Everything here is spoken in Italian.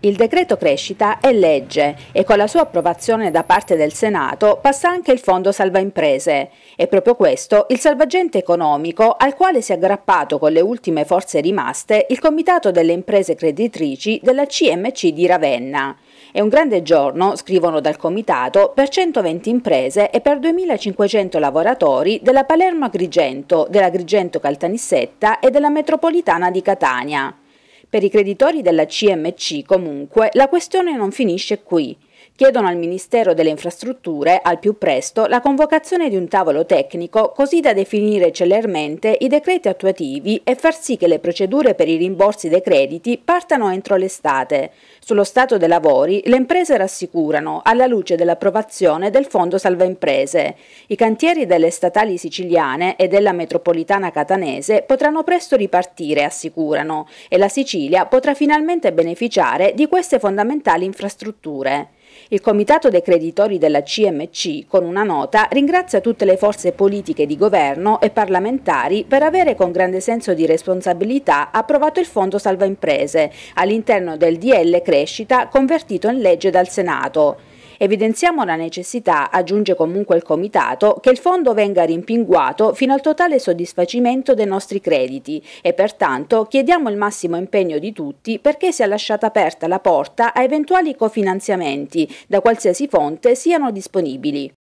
Il decreto crescita è legge e con la sua approvazione da parte del Senato passa anche il Fondo Salva Imprese. È proprio questo il salvagente economico al quale si è aggrappato con le ultime forze rimaste il Comitato delle Imprese Creditrici della CMC di Ravenna. È un grande giorno, scrivono dal Comitato, per 120 imprese e per 2.500 lavoratori della Palermo Agrigento, dell'Agrigento Caltanissetta e della metropolitana di Catania. Per i creditori della CMC, comunque, la questione non finisce qui chiedono al Ministero delle Infrastrutture al più presto la convocazione di un tavolo tecnico così da definire celermente i decreti attuativi e far sì che le procedure per i rimborsi dei crediti partano entro l'estate. Sullo stato dei lavori le imprese rassicurano alla luce dell'approvazione del Fondo Salva Imprese. I cantieri delle statali siciliane e della metropolitana catanese potranno presto ripartire, assicurano, e la Sicilia potrà finalmente beneficiare di queste fondamentali infrastrutture. Il Comitato dei creditori della CMC, con una nota, ringrazia tutte le forze politiche di governo e parlamentari per avere con grande senso di responsabilità approvato il Fondo Salva Imprese all'interno del DL Crescita convertito in legge dal Senato. Evidenziamo la necessità, aggiunge comunque il Comitato, che il fondo venga rimpinguato fino al totale soddisfacimento dei nostri crediti e pertanto chiediamo il massimo impegno di tutti perché sia lasciata aperta la porta a eventuali cofinanziamenti da qualsiasi fonte siano disponibili.